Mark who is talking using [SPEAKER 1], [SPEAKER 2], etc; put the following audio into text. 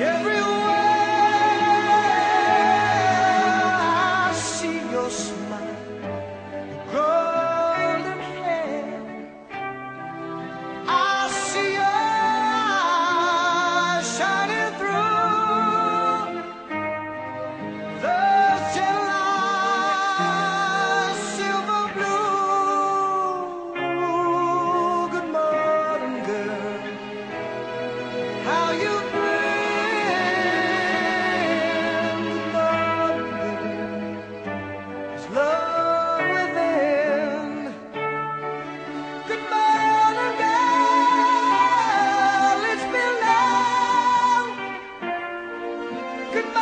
[SPEAKER 1] everywhere. Good